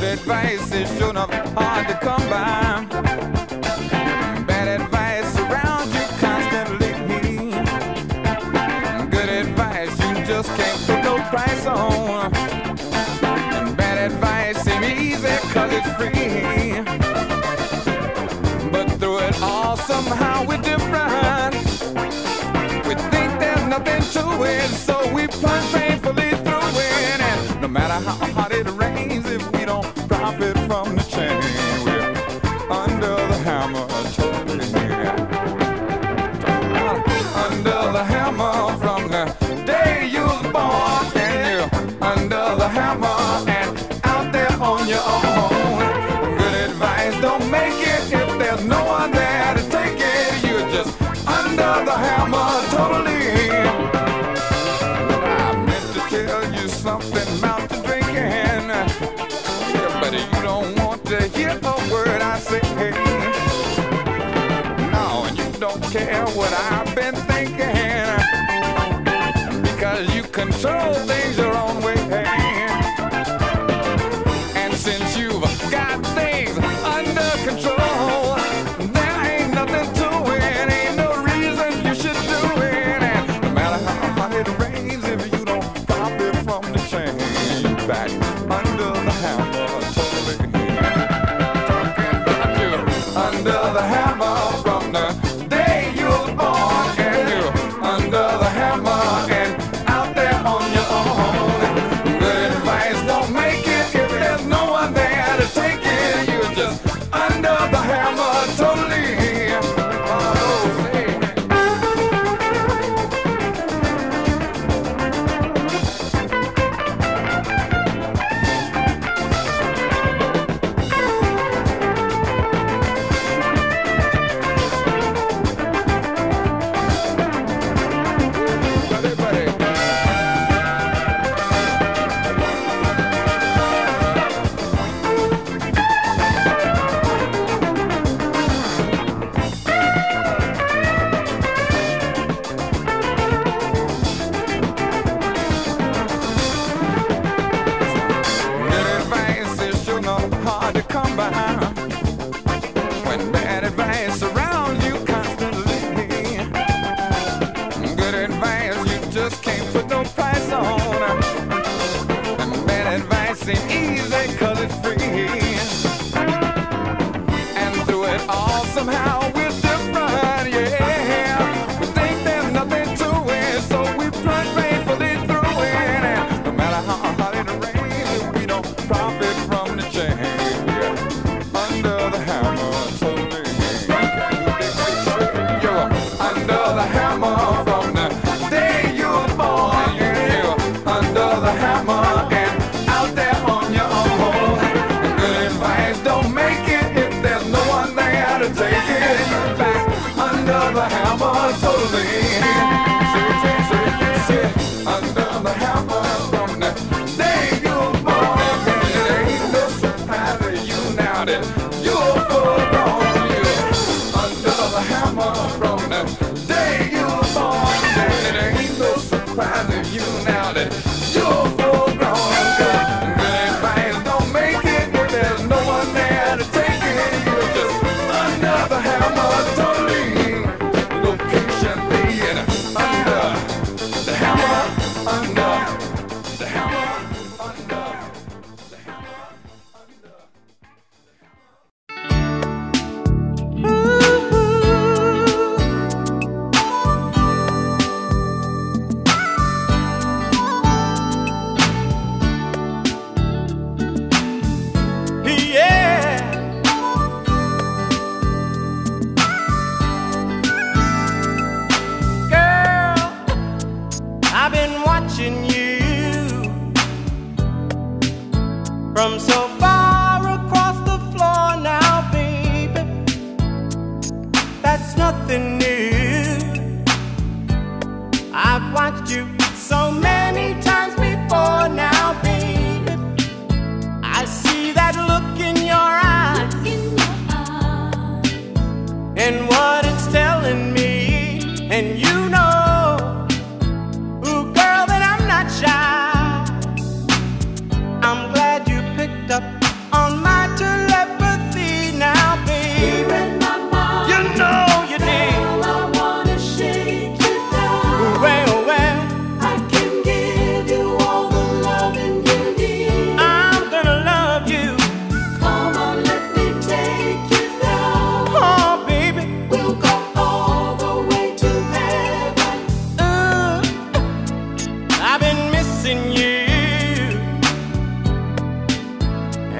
Good advice is sure enough hard to come by. Bad advice surrounds you constantly. Good advice you just can't put no price on. Bad advice seems easy cause it's free. But through it all, somehow we're different. We think there's nothing to it. tell what I've been thinking because you control things.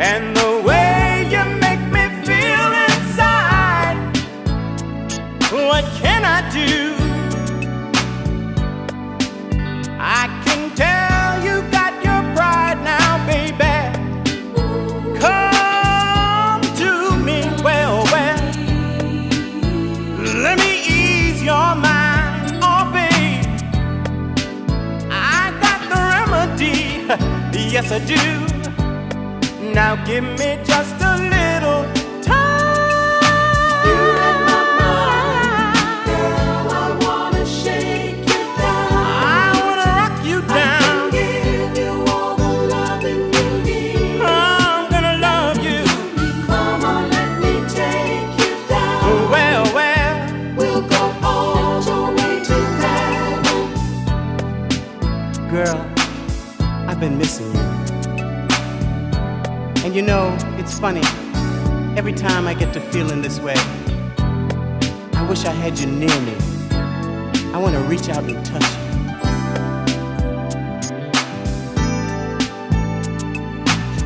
and the way you make me feel inside. What can I do? I can tell you got your pride now, baby. Come to me, well, well. Let me ease your mind, oh, babe. I got the remedy, yes, I do. Now give me just You know, it's funny. Every time I get to feeling this way, I wish I had you near me. I want to reach out and touch you.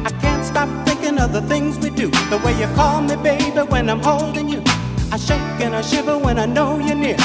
I can't stop thinking of the things we do, the way you call me, baby, when I'm holding you. I shake and I shiver when I know you're near.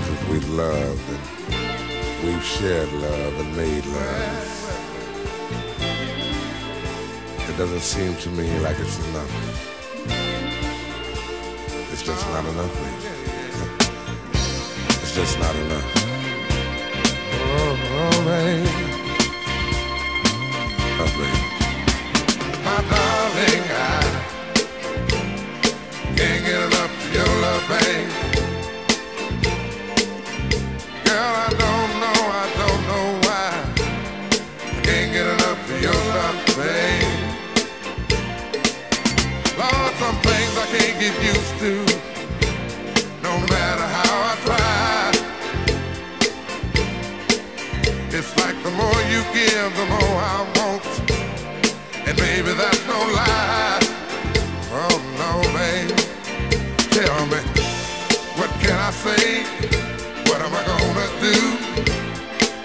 Times as we've loved and we've shared love and made love, it doesn't seem to me like it's enough. It's just not enough, baby. It's just not enough. Oh, oh baby. Oh, baby. My darling, I can't get used to. No matter how I try, it's like the more you give, the more I want. And baby, that's no lie. Oh no, babe. Tell me, what can I say? What am I gonna do?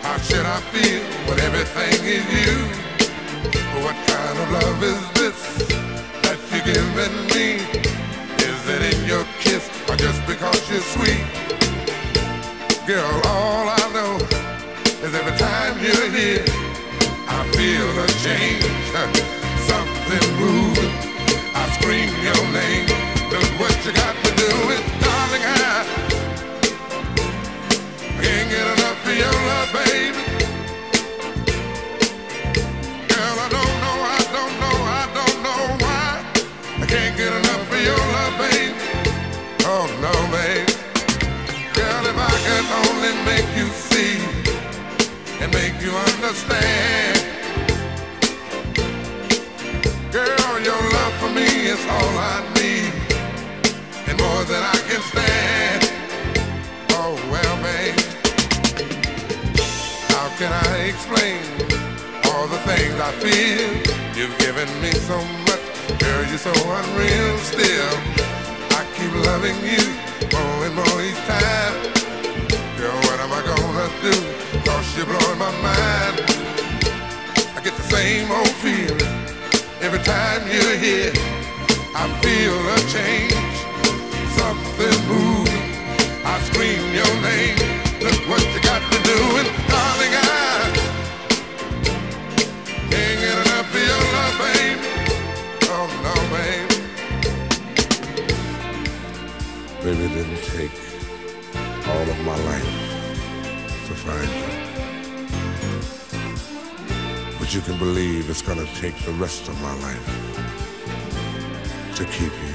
How should I feel when everything is you? What kind of love is this that you're giving me? In your kiss or just because you're sweet? Girl, all I know is every time you're here, I feel a change, something moving. I scream your name. Look what you got to do it, darling. I can't get enough of your love, baby. Oh. Girl, if I could only make you see and make you understand. Girl, your love for me is all I need and more than I can stand. Oh well. How can I explain all the things I feel? You've given me so much, girl, you're so unreal still. Keep loving you more and more each time. Girl, what am I gonna do? Cause you're blowing my mind. I get the same old feeling every time you're here. I feel a change, something moving. I scream your name. Look what you got to do, and darling, I can't Baby, it didn't take all of my life to find you. But you can believe it's gonna take the rest of my life to keep you.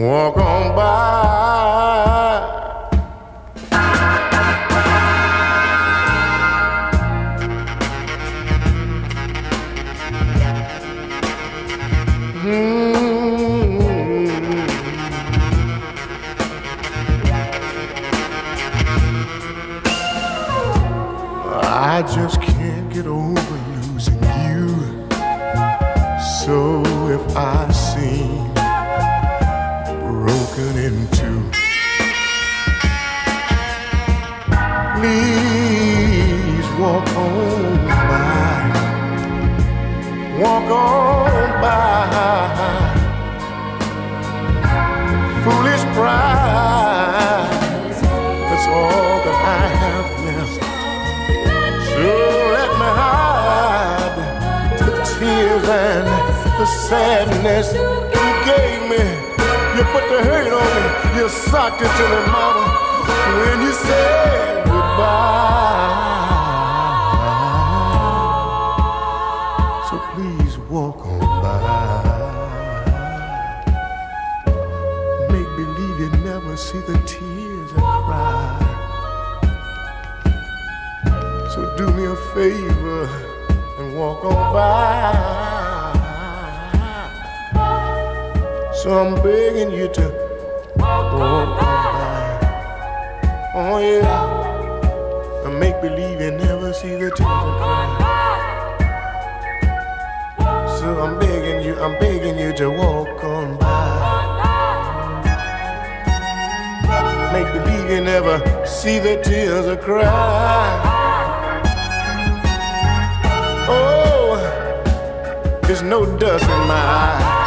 Walk on by. sadness you gave me. You put the hurt on me, you socked it to me, mama. When you said goodbye. So please walk on by. Make believe you never see the tears I cry. So do me a favor and walk on by. So I'm begging you to walk on by. Oh yeah, and make believe you never see the tears I cry. So I'm begging you, I'm begging you to walk on by. Make believe you never see the tears I cry. Oh, there's no dust in my eye.